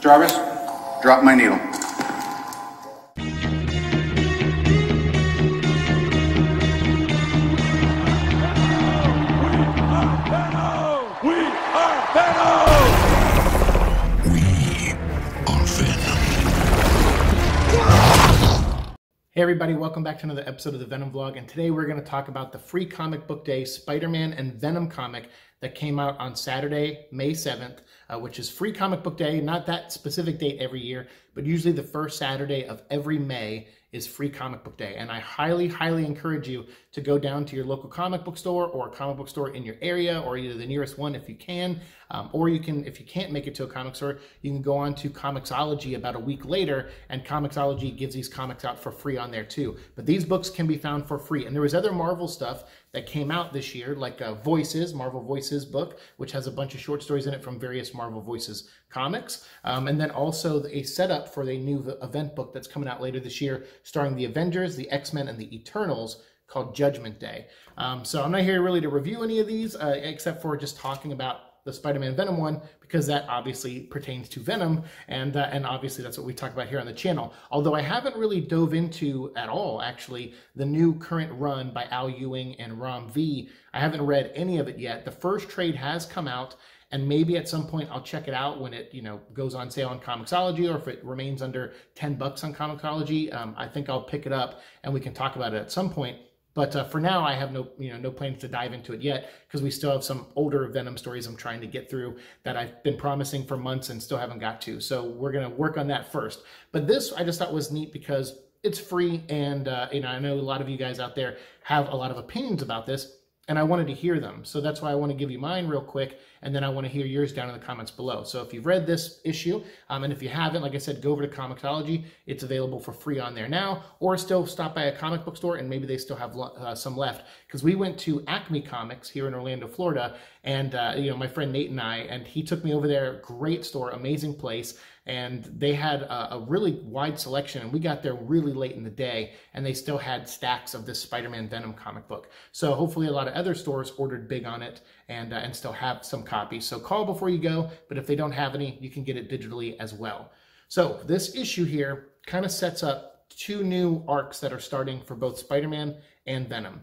Jarvis, drop my needle. We are Venom! We are Venom. Hey everybody, welcome back to another episode of the Venom Vlog, and today we're going to talk about the free comic book day Spider-Man and Venom comic that came out on Saturday, May 7th, uh, which is free comic book day, not that specific date every year, but usually the first Saturday of every May is free comic book day. And I highly, highly encourage you to go down to your local comic book store or a comic book store in your area or either the nearest one if you can, um, or you can, if you can't make it to a comic store, you can go on to Comixology about a week later and Comixology gives these comics out for free on there too. But these books can be found for free. And there was other Marvel stuff that came out this year, like uh, Voices, Marvel Voices book, which has a bunch of short stories in it from various Marvel Voices comics. Um, and then also a setup for a new event book that's coming out later this year, starring the Avengers, the X-Men, and the Eternals called Judgment Day. Um, so I'm not here really to review any of these, uh, except for just talking about the Spider-Man Venom one because that obviously pertains to Venom, and uh, and obviously that's what we talk about here on the channel. Although I haven't really dove into at all actually the new current run by Al Ewing and Ram V. I haven't read any of it yet. The first trade has come out. And maybe at some point I'll check it out when it, you know, goes on sale on Comixology, or if it remains under 10 bucks on Comixology. Um, I think I'll pick it up and we can talk about it at some point. But uh, for now, I have no, you know, no plans to dive into it yet because we still have some older Venom stories I'm trying to get through that I've been promising for months and still haven't got to. So we're gonna work on that first. But this I just thought was neat because it's free, and uh, you know, I know a lot of you guys out there have a lot of opinions about this and I wanted to hear them. So that's why I want to give you mine real quick, and then I want to hear yours down in the comments below. So if you've read this issue, um, and if you haven't, like I said, go over to Comixology. It's available for free on there now, or still stop by a comic book store, and maybe they still have uh, some left. Because we went to Acme Comics here in Orlando, Florida, and uh, you know my friend Nate and I, and he took me over there. Great store, amazing place and they had a, a, really wide selection and we got there really late in the day and they still had stacks of this spider-man venom comic book so hopefully a lot of other stores ordered big on it and uh, and still have some copies so call before you go but if they don't have any you can get it digitally as well so this issue here kind of sets up two new arcs that are starting for both spider-man and venom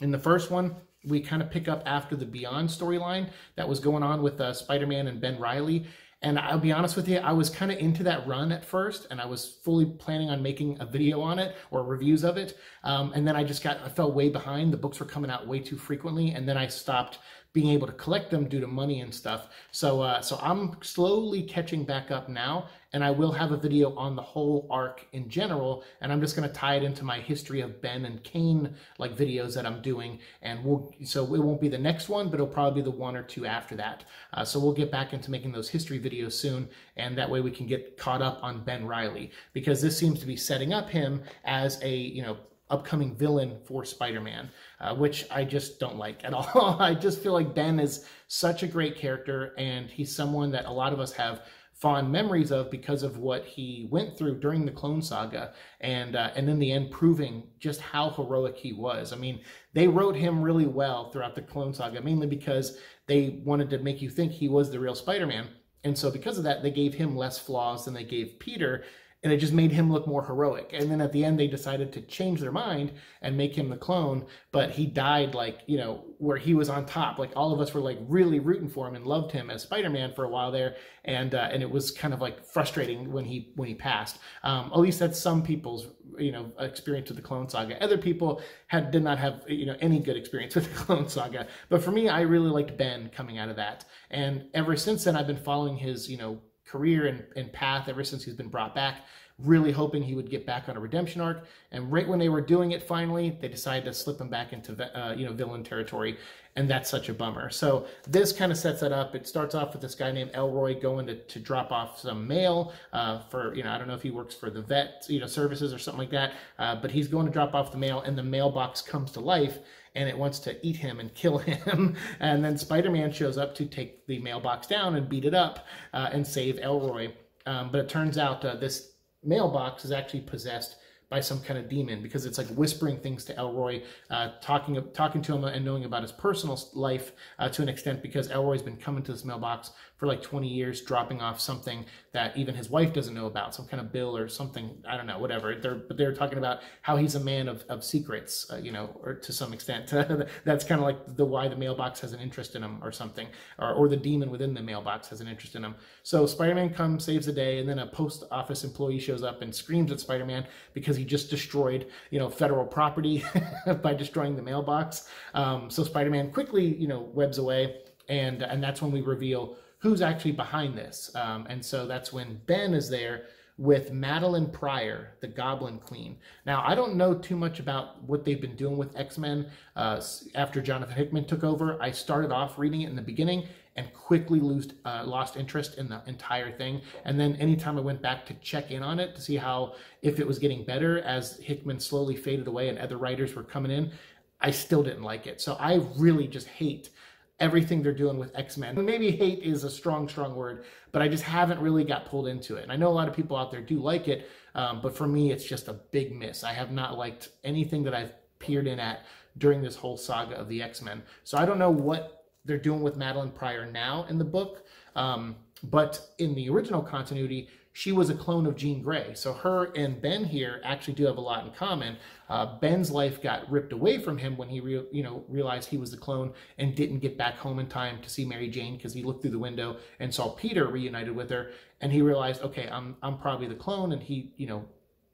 in the first one we kind of pick up after the beyond storyline that was going on with uh, spider-man and ben reilly and I'll be honest with you, I was kind of into that run at first, and I was fully planning on making a video on it or reviews of it. Um, and then I just got, I fell way behind. The books were coming out way too frequently, and then I stopped being able to collect them due to money and stuff. So, uh, so I'm slowly catching back up now, and I will have a video on the whole arc in general, and I'm just going to tie it into my history of Ben and Kaine like videos that I'm doing, and we'll so it won't be the next one, but it'll probably be the one or two after that. Uh, so we'll get back into making those history videos soon, and that way we can get caught up on Ben Reilly because this seems to be setting up him as a you know upcoming villain for Spider-Man, uh, which I just don't like at all. I just feel like Ben is such a great character, and he's someone that a lot of us have fond memories of because of what he went through during the Clone Saga, and uh, and in the end, proving just how heroic he was. I mean, they wrote him really well throughout the Clone Saga, mainly because they wanted to make you think he was the real Spider-Man. And so because of that, they gave him less flaws than they gave Peter and it just made him look more heroic. And then at the end, they decided to change their mind and make him the clone, but he died like, you know, where he was on top. Like all of us were like really rooting for him and loved him as Spider-Man for a while there. And, uh, and it was kind of like frustrating when he, when he passed. Um, at least that's some people's, you know, experience with the Clone Saga. Other people had, did not have, you know, any good experience with the Clone Saga. But for me, I really liked Ben coming out of that. And ever since then, I've been following his, you know, career and, and path ever since he's been brought back really hoping he would get back on a redemption arc. And right when they were doing it, finally, they decided to slip him back into uh, you know villain territory, and that's such a bummer. So this kind of sets that up. It starts off with this guy named Elroy going to, to drop off some mail uh, for you know I don't know if he works for the vet you know services or something like that, uh, but he's going to drop off the mail, and the mailbox comes to life and it wants to eat him and kill him. and then Spider-Man shows up to take the mailbox down and beat it up uh, and save Elroy. Um, but it turns out uh, this mailbox is actually possessed by some kind of demon because it's like whispering things to Elroy, uh, talking talking to him and knowing about his personal life uh, to an extent because Elroy's been coming to this mailbox for like 20 years, dropping off something that even his wife doesn't know about, some kind of bill or something. I don't know, whatever. They're but they're talking about how he's a man of, of secrets, uh, you know, or to some extent. That's kind of like the why the mailbox has an interest in him or something, or, or the demon within the mailbox has an interest in him. So Spider-Man comes, saves the day, and then a post office employee shows up and screams at Spider-Man because he just destroyed, you know, federal property by destroying the mailbox. Um, so Spider-Man quickly, you know, webs away, and and that's when we reveal who's actually behind this. Um, and so that's when Ben is there with Madelyne Pryor, the Goblin Queen. Now, I don't know too much about what they've been doing with X Men uh, after Jonathan Hickman took over. I started off reading it in the beginning and quickly lose, uh, lost interest in the entire thing. And then anytime I went back to check in on it to see how, if it was getting better as Hickman slowly faded away and other writers were coming in, I still didn't like it. So I really just hate everything they're doing with X-Men. Maybe hate is a strong, strong word, but I just haven't really got pulled into it. And I know a lot of people out there do like it, um, but for me, it's just a big miss. I have not liked anything that I've peered in at during this whole saga of the X-Men. So I don't know what they're doing with Madelyne Pryor now in the book, um, but in the original continuity, she was a clone of Jean Grey. So her and Ben here actually do have a lot in common. Uh, Ben's life got ripped away from him when he re- you know realized he was the clone and didn't get back home in time to see Mary Jane because he looked through the window and saw Peter reunited with her and he realized okay I'm I'm probably the clone and he you know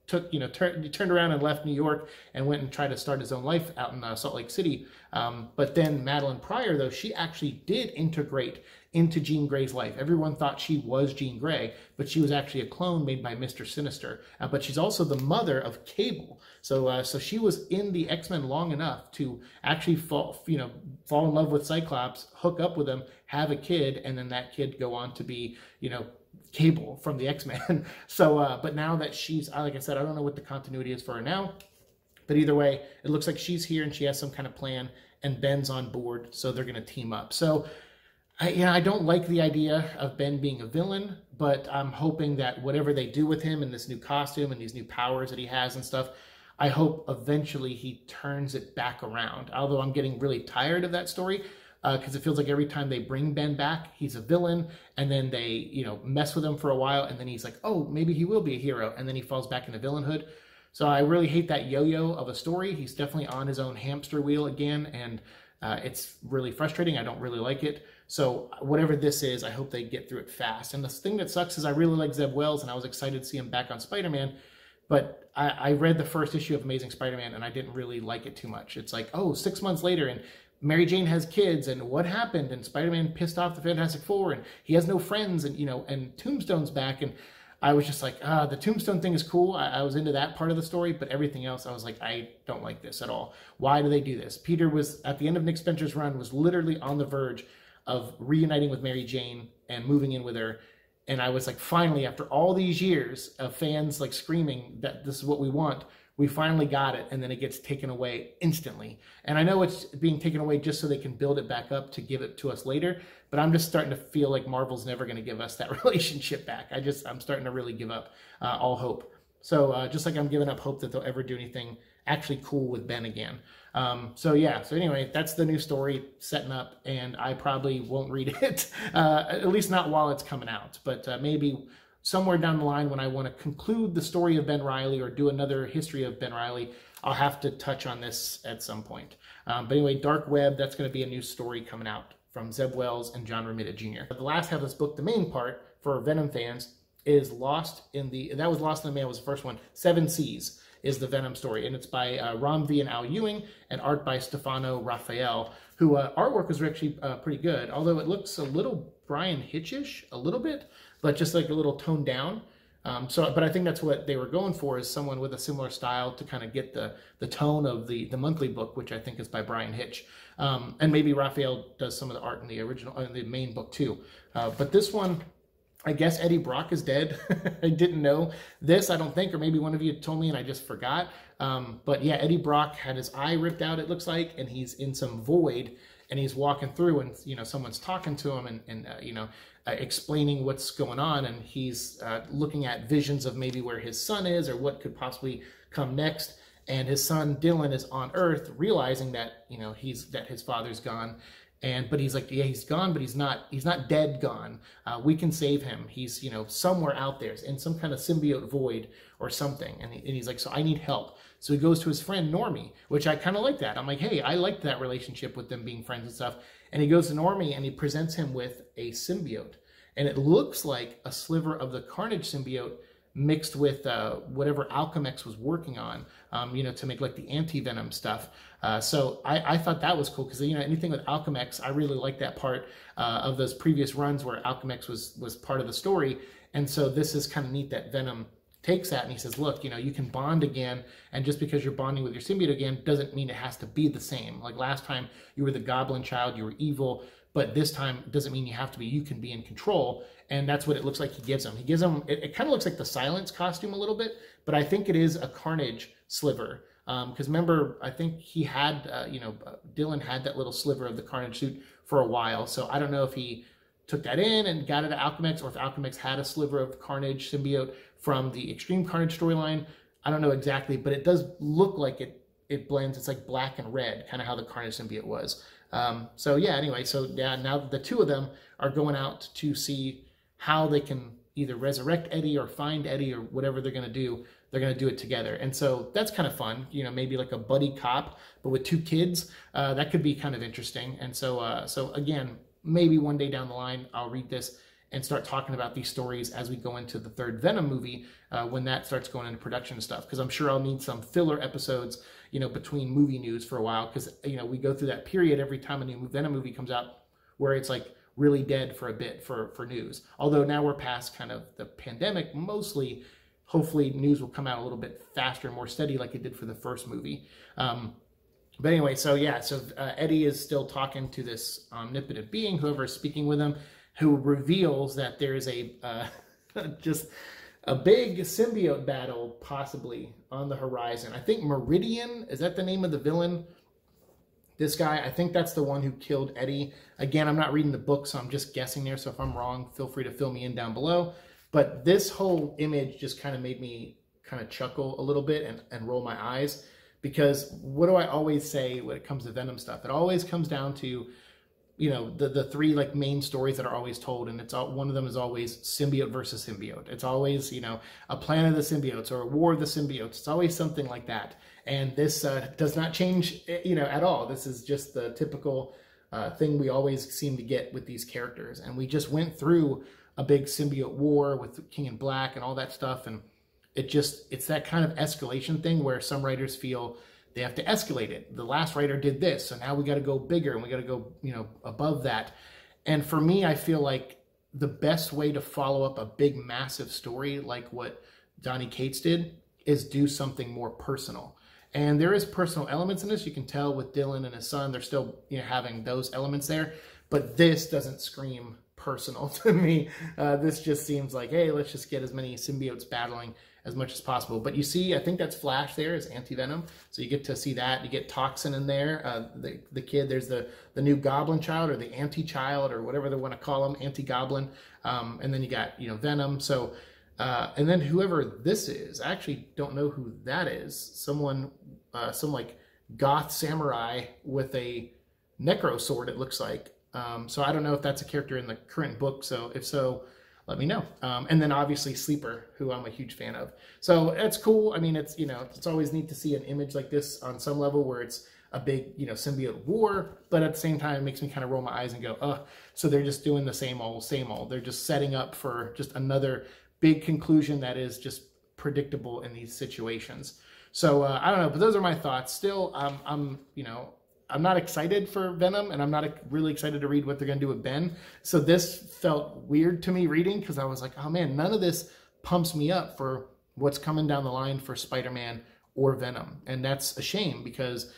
took you know tur- turned around and left New York and went and tried to start his own life out in uh, Salt Lake City. Um, but then Madelyne Pryor though she actually did integrate into Jean Grey's life. Everyone thought she was Jean Grey, but she was actually a clone made by Mr. Sinister. Uh, but she's also the mother of Cable. So, uh, so she was in the X Men long enough to actually fall, you know, fall in love with Cyclops, hook up with him, have a kid, and then that kid go on to be, you know, Cable from the X Men. so, uh, but now that she's, like I said, I don't know what the continuity is for her now. But either way, it looks like she's here and she has some kind of plan, and Ben's on board, so they're going to team up. So I, know, I don't like the idea of Ben being a villain, but I'm hoping that whatever they do with him in this new costume and these new powers that he has and stuff, I hope eventually he turns it back around. Although I'm getting really tired of that story because uh, it feels like every time they bring Ben back, he's a villain, and then they, you know, mess with him for a while, and then he's like, oh, maybe he will be a hero, and then he falls back into villainhood. So I really hate that yo-yo of a story. He's definitely on his own hamster wheel again, and uh, it's really frustrating. I don't really like it. So whatever this is, I hope they get through it fast. And the thing that sucks is I really like Zeb Wells, and I was excited to see him back on Spider-Man. But I, I read the first issue of Amazing Spider-Man, and I didn't really like it too much. It's like, oh, six months later, and Mary Jane has kids, and what happened? And Spider-Man pissed off the Fantastic Four, and he has no friends, and you know, and Tombstone's back, and I was just like, ah, the Tombstone thing is cool. I, I, was into that part of the story, but everything else, I was like, I don't like this at all. Why do they do this? Peter was at the end of Nick Spencer's run, was literally on the verge of reuniting with Mary Jane and moving in with her. And I was like, finally, after all these years of fans like screaming that this is what we want, we finally got it. And then it gets taken away instantly. And I know it's being taken away just so they can build it back up to give it to us later. But I'm just starting to feel like Marvel's never going to give us that relationship back. I just, I'm starting to really give up uh, all hope. So uh, just like I'm giving up hope that they'll ever do anything actually cool with Ben again. Um, so yeah, so anyway, that's the new story setting up, and I probably won't read it, uh, at least not while it's coming out, but uh, maybe somewhere down the line when I want to conclude the story of Ben Reilly or do another history of Ben Reilly, I'll have to touch on this at some point. Um, but anyway, Dark Web, that's going to be a new story coming out from Zeb Wells and John Romita Jr. The last half of this book, the main part for Venom fans, is Lost in the, that was Lost in the Mail was the first one, Seven Seas is the Venom story, and it's by uh, Ram V and Al Ewing, and art by Stefano Raffaele, who uh, artwork was actually uh, pretty good, although it looks a little Bryan Hitchish, a little bit, but just like a little toned down. Um, so, but I think that's what they were going for is someone with a similar style to kind of get the the tone of the the monthly book, which I think is by Bryan Hitch, um, and maybe Raffaele does some of the art in the original in the main book too. Uh, but this one I guess Eddie Brock is dead. I didn't know this, I don't think, or maybe one of you told me and I just forgot. Um, but yeah, Eddie Brock had his eye ripped out, it looks like, and he's in some void and he's walking through and, you know, someone's talking to him and, and uh, you know, uh, explaining what's going on. And he's uh, looking at visions of maybe where his son is or what could possibly come next. And his son Dylan is on Earth, realizing that, you know, he's, that his father's gone and but he's like yeah he's gone but he's not he's not dead gone. Uh, we can save him. He's you know somewhere out there in some kind of symbiote void or something. And, he, and he's like so i need help. So he goes to his friend normie which i kind of like that. I'm like hey i liked that relationship with them being friends and stuff. And he goes to normie and he presents him with a symbiote. And it looks like a sliver of the carnage symbiote mixed with uh, whatever Alchemax was working on, um, you know, to make like the anti-venom stuff. Uh, so I, I, thought that was cool because you know anything with Alchemax, I really like that part uh, of those previous runs where Alchemax was was part of the story, and so this is kind of neat that Venom takes that and he says, look, you know, you can bond again, and just because you're bonding with your symbiote again doesn't mean it has to be the same. Like last time, you were the Goblin Child, you were evil, but this time doesn't mean you have to be. You can be in control, and that's what it looks like he gives him. He gives him. It, it kind of looks like the Silence costume a little bit, but I think it is a Carnage sliver. Because um, remember, I think he had, uh, you know, uh, Dylan had that little sliver of the Carnage suit for a while. So I don't know if he took that in and got it at Alchemax, or if Alchemax had a sliver of Carnage symbiote from the Extreme Carnage storyline. I don't know exactly, but it does look like it it blends. It's like black and red, kind of how the Carnage symbiote was. Um, so yeah, anyway, so yeah, now the two of them are going out to see how they can either resurrect Eddie or find Eddie or whatever they're going to do. They're going to do it together. And so that's kind of fun, you know, maybe like a buddy cop, but with two kids, uh, that could be kind of interesting. And so, uh, so again, maybe one day down the line, I'll read this and start talking about these stories as we go into the third Venom movie uh, when that starts going into production and stuff. Because I'm sure I'll need some filler episodes, you know, between movie news for a while. Because you know we go through that period every time a new Venom movie comes out where it's like really dead for a bit for for news. Although now we're past kind of the pandemic, mostly. Hopefully, news will come out a little bit faster and more steady, like it did for the first movie. Um, but anyway, so yeah, so uh, Eddie is still talking to this omnipotent being, whoever is speaking with him, who reveals that there is a uh, just a big symbiote battle possibly on the horizon. I think Meridian is that the name of the villain? This guy, I think that's the one who killed Eddie. Again, I'm not reading the book, so I'm just guessing there. So if I'm wrong, feel free to fill me in down below. But this whole image just kind of made me kind of chuckle a little bit and, and roll my eyes because what do I always say when it comes to Venom stuff? It always comes down to you know the the three like main stories that are always told and it's all one of them is always symbiote versus symbiote. It's always you know a plan of the symbiotes or a war of the symbiotes. It's always something like that. And this uh, does not change eh, you know at all. This is just the typical uh, thing we always seem to get with these characters. And we just went through a big symbiote war with king in black and all that stuff. And it just it's that kind of escalation thing where some writers feel they have to escalate it. The last writer did this, so now we got to go bigger and we got to go, you know, above that. And for me, I feel like the best way to follow up a big, massive story like what Donny Cates did is do something more personal. And there is personal elements in this. You can tell with Dylan and his son, they're still you know having those elements there. But this doesn't scream personal to me. Uh, this just seems like, hey, let's just get as many symbiotes battling as much as possible. But you see, I think that's Flash there is anti-venom. So you get to see that. You get Toxin in there. Uh, the, the kid, there's the, the new Goblin Child or the Anti-Child or whatever they want to call him, Anti-Goblin. Um, and then you got, you know, Venom. So, uh, and then whoever this is, I actually don't know who that is. Someone, uh, some like goth samurai with a necro sword, it looks like. Um, so I don't know if that's a character in the current book. So if so, let me know. Um, and then obviously Sleeper, who I'm a huge fan of. So it's cool. I mean, it's, you know, it's always neat to see an image like this on some level where it's a big, you know, symbiote war, but at the same time, it makes me kind of roll my eyes and go, oh, so they're just doing the same old, same old. They're just setting up for just another big conclusion that is just predictable in these situations. So uh, I don't know, but those are my thoughts. Still, um, I'm, you know, I'm not excited for Venom, and I'm not really excited to read what they're going to do with Ben. So this felt weird to me reading because I was like, oh man, none of this pumps me up for what's coming down the line for Spider-Man or Venom, and that's a shame because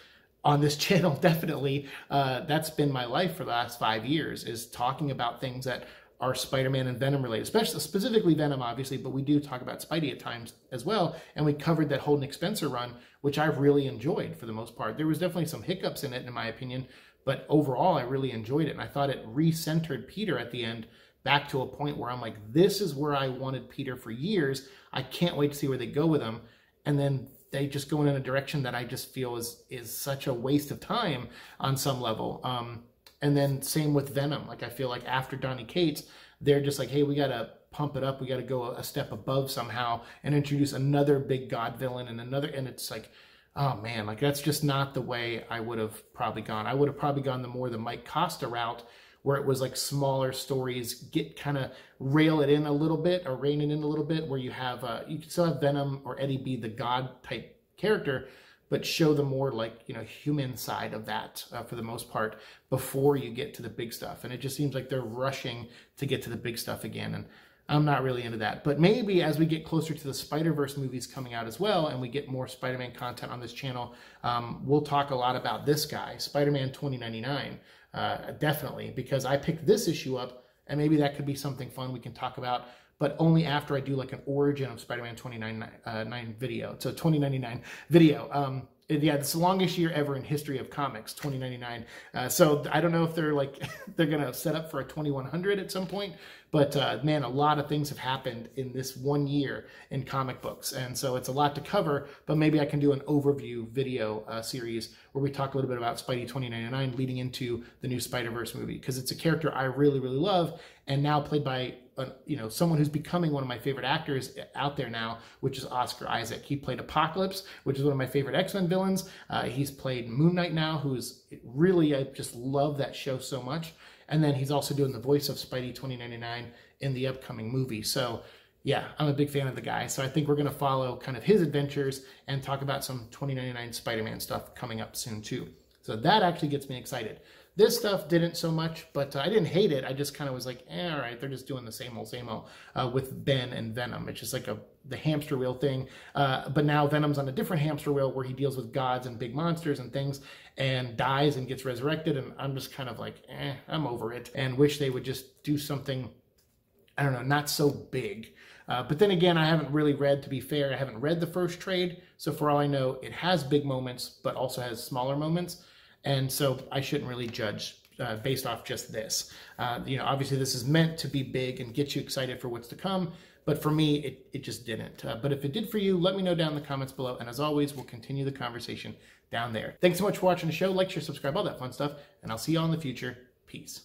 on this channel, definitely, uh, that's been my life for the last five years is talking about things that are Spider-Man and Venom related, especially specifically Venom, obviously, but we do talk about Spidey at times as well. And we covered that whole Nick Spencer run, which I've really enjoyed for the most part. There was definitely some hiccups in it, in my opinion, but overall, I really enjoyed it. And I thought it re-centered Peter at the end back to a point where I'm like, this is where I wanted Peter for years. I can't wait to see where they go with him. And then they just go in a direction that I just feel is is such a waste of time on some level. Um, And then same with Venom. Like I feel like after Donny Cates, they're just like, hey, we gotta pump it up. We gotta go a step above somehow and introduce another big god villain and another. And it's like, oh man, like that's just not the way I would have probably gone. I would have probably gone the more the Mike Costa route where it was like smaller stories, get kind of rail it in a little bit or rein it in a little bit, where you have uh, you can still have Venom or Eddie be the god type character, but show the more like you know human side of that uh, for the most part before you get to the big stuff. And it just seems like they're rushing to get to the big stuff again, and I'm not really into that. But maybe as we get closer to the Spider Verse movies coming out as well, and we get more Spider Man content on this channel, um, we'll talk a lot about this guy, Spider Man 2099 uh, definitely, because I picked this issue up, and maybe that could be something fun we can talk about, but only after I do like an origin of Spider-Man 29 uh, video. So 2099 video. Um, yeah, it's the longest year ever in history of comics, 2099. Uh, so I don't know if they're like they're gonna set up for a 2100 at some point, but uh, man, a lot of things have happened in this one year in comic books, and so it's a lot to cover. But maybe I can do an overview video uh, series where we talk a little bit about Spidey 2099 leading into the new Spider Verse movie because it's a character I really really love, and now played by you know someone who's becoming one of my favorite actors out there now, which is Oscar Isaac. He played Apocalypse, which is one of my favorite X Men villains. Uh, he's played Moon Knight now, who's really I just love that show so much. And then he's also doing the voice of Spidey 2099 in the upcoming movie. So yeah, I'm a big fan of the guy. So I think we're going to follow kind of his adventures and talk about some 2099 Spider-Man stuff coming up soon too. So that actually gets me excited. This stuff didn't so much, but uh, I didn't hate it. I just kind of was like, eh, all right, they're just doing the same old, same old uh, with Ben and Venom. It's just like a the hamster wheel thing. Uh, but now Venom's on a different hamster wheel where he deals with gods and big monsters and things and dies and gets resurrected. And I'm just kind of like, eh, I'm over it and wish they would just do something, I don't know, not so big. Uh, but then again, I haven't really read, to be fair, I haven't read the first trade. So for all I know, it has big moments, but also has smaller moments. And so I shouldn't really judge uh, based off just this. Uh, you know, obviously this is meant to be big and get you excited for what's to come. But for me, it, it just didn't. Uh, but if it did for you, let me know down in the comments below. And as always, we'll continue the conversation down there. Thanks so much for watching the show. Like, share, subscribe, all that fun stuff. And I'll see you all in the future. Peace.